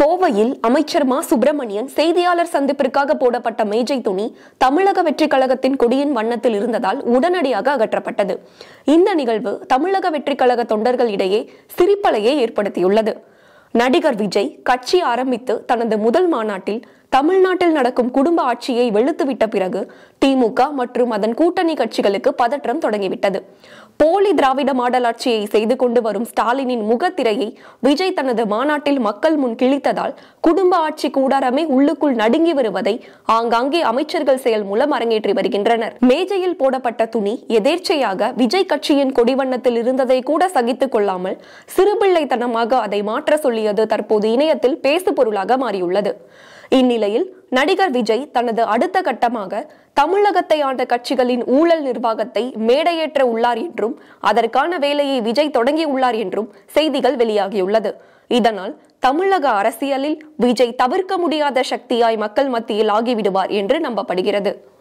கோவையில் அமைச்சர் மா. சுப்பிரமணியன் செய்தியாளர் சந்திப்பிற்காக போடப்பட்ட மேஜை துணி தமிழக வெற்றி கழகத்தின் கொடியின் வண்ணத்தில் இருந்ததால் உடனடியாக அகற்றப்பட்டது. இந்த நிகழ்வு தமிழக வெற்றி கழக தொண்டர்கள் இடையே சிரிப்பலையை ஏற்படுத்தியுள்ளது. நடிகர் விஜய் கட்சி ஆரம்பித்து தனது முதல் மாநாட்டில் தமிழ்நாட்டில் நடக்கும் குடும்ப ஆட்சியை வெளுத்துவிட்ட பிறகு திமுக மற்றும் அதன் கூட்டணி கட்சிகளுக்கு பதற்றம் தொடங்கிவிட்டது. போலி திராவிட மாடல் ஆட்சியை செய்து கொண்டு வரும் ஸ்டாலினின் முகத்திரையை விஜய் தனது மாநாட்டில் மக்கள் முன் கிழித்ததால் குடும்ப ஆட்சி கூடாரமே உள்ளுக்குள் நடுங்கி வருவதை ஆங்காங்கே அமைச்சர்கள் செயல் மூலம் அரங்கேற்றி வருகின்றனர். மேஜையில் போடப்பட்ட துணி எதேர்ச்சையாக விஜய் கட்சியின் கொடிவண்ணத்தில் இருந்ததை கூட சகித்துக் கொள்ளாமல் சிறுபிள்ளைத்தனமாக அதை மாற்ற சொல்லியது தற்போது இணையத்தில் பேசு பொருளாக மாறியுள்ளது நிலையில் நடிகர் விஜய் தனது அடுத்த கட்டமாக தமிழகத்தை ஆண்ட கட்சிகளின் ஊழல் நிர்வாகத்தை மேடையேற்ற உள்ளார் என்றும் அதற்கான வேலையை விஜய் தொடங்கியுள்ளார் என்றும் செய்திகள் வெளியாகியுள்ளது. இதனால் தமிழக அரசியலில் விஜய் தவிர்க்க முடியாத சக்தியாய் மக்கள் மத்தியில் ஆகிவிடுவார் என்று நம்பப்படுகிறது.